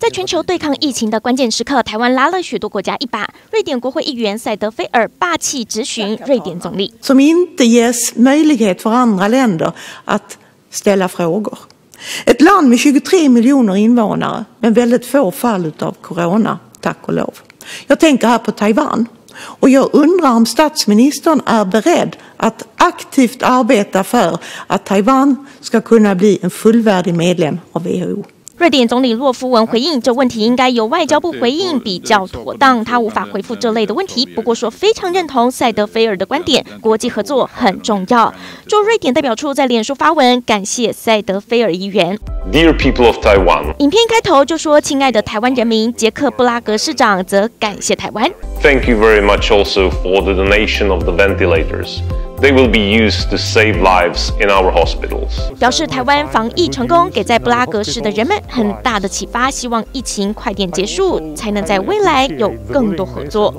在全球对抗疫情的关键时刻，台湾拉了许多国家一把。瑞典国会议员塞德菲尔霸气质询瑞典总理：“Som inte ges möjlighet för andra länder att ställa frågor. Ett land med 23 miljoner invånare, men väldigt få fall av corona, tack och lov. Jag tänker här på Taiwan.” Och jag undrar om statsministern är beredd att aktivt arbeta för att Taiwan ska kunna bli en fullvärdig medlem av WHO. 瑞典总理洛夫文回应，这问题应该由外交部回应比较妥当，他无法回复这类的问题。不过说非常认同塞德菲尔的观点，国际合作很重要。驻瑞典代表处在脸书发文感谢塞德菲尔议员。Dear people of Taiwan，影片开头就说：“亲爱的台湾人民。”捷克布拉格市长则感谢台湾。Thank you very much also for the donation of the ventilators. They will be used to save lives in our hospitals. 表示台湾防疫成功，给在布拉格市的人们很大的启发。希望疫情快点结束，才能在未来有更多合作。